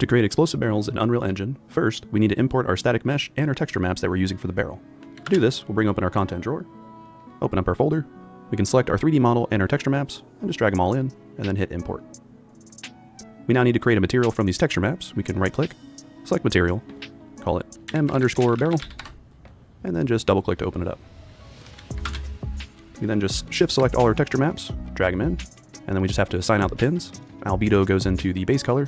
To create explosive barrels in Unreal Engine, first, we need to import our static mesh and our texture maps that we're using for the barrel. To do this, we'll bring open our content drawer, open up our folder, we can select our 3D model and our texture maps, and just drag them all in, and then hit import. We now need to create a material from these texture maps. We can right click, select material, call it M underscore barrel, and then just double click to open it up. We then just shift select all our texture maps, drag them in, and then we just have to assign out the pins. Albedo goes into the base color,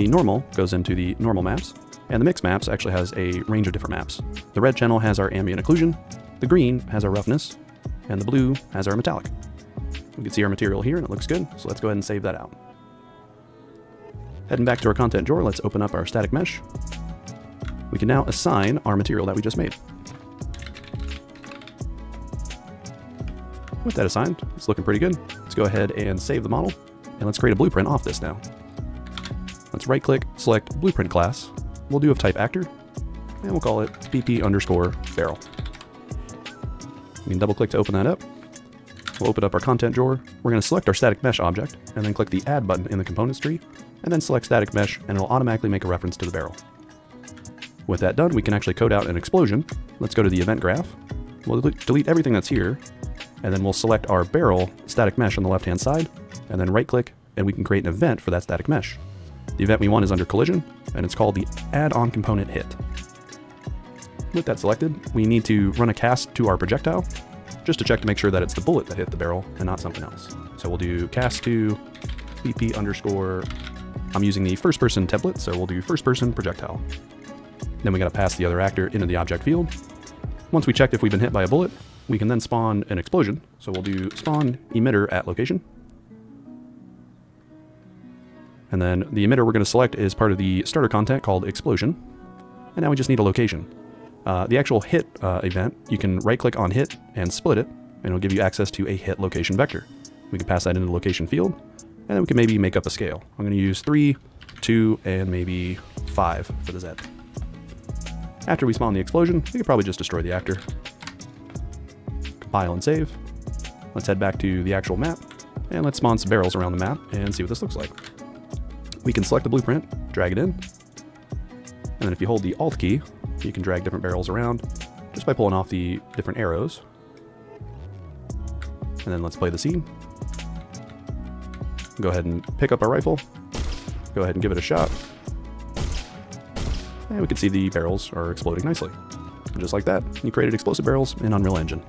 the normal goes into the normal maps, and the mix maps actually has a range of different maps. The red channel has our ambient occlusion, the green has our roughness, and the blue has our metallic. We can see our material here and it looks good, so let's go ahead and save that out. Heading back to our content drawer, let's open up our static mesh. We can now assign our material that we just made. With that assigned, it's looking pretty good. Let's go ahead and save the model, and let's create a blueprint off this now. Let's right click, select blueprint class. We'll do of type actor, and we'll call it BP underscore barrel. We can double click to open that up. We'll open up our content drawer. We're going to select our static mesh object, and then click the add button in the components tree, and then select static mesh, and it'll automatically make a reference to the barrel. With that done, we can actually code out an explosion. Let's go to the event graph. We'll delete everything that's here, and then we'll select our barrel static mesh on the left-hand side, and then right-click, and we can create an event for that static mesh. The event we want is under collision, and it's called the add-on component hit. With that selected, we need to run a cast to our projectile, just to check to make sure that it's the bullet that hit the barrel and not something else. So we'll do cast to BP underscore, I'm using the first person template, so we'll do first person projectile. Then we gotta pass the other actor into the object field. Once we checked if we've been hit by a bullet, we can then spawn an explosion. So we'll do spawn emitter at location. And then the emitter we're going to select is part of the starter content called explosion. And now we just need a location. Uh, the actual hit uh, event, you can right click on hit and split it, and it'll give you access to a hit location vector. We can pass that into the location field, and then we can maybe make up a scale. I'm going to use 3, 2, and maybe 5 for the Z. After we spawn the explosion, we could probably just destroy the actor. Compile and save. Let's head back to the actual map, and let's spawn some barrels around the map and see what this looks like. We can select the blueprint, drag it in, and then if you hold the Alt key, you can drag different barrels around just by pulling off the different arrows. And then let's play the scene. Go ahead and pick up our rifle. Go ahead and give it a shot. And we can see the barrels are exploding nicely. And just like that, you created explosive barrels in Unreal Engine.